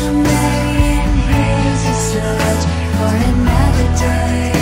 to marry and raise a slut for another day.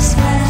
sweat.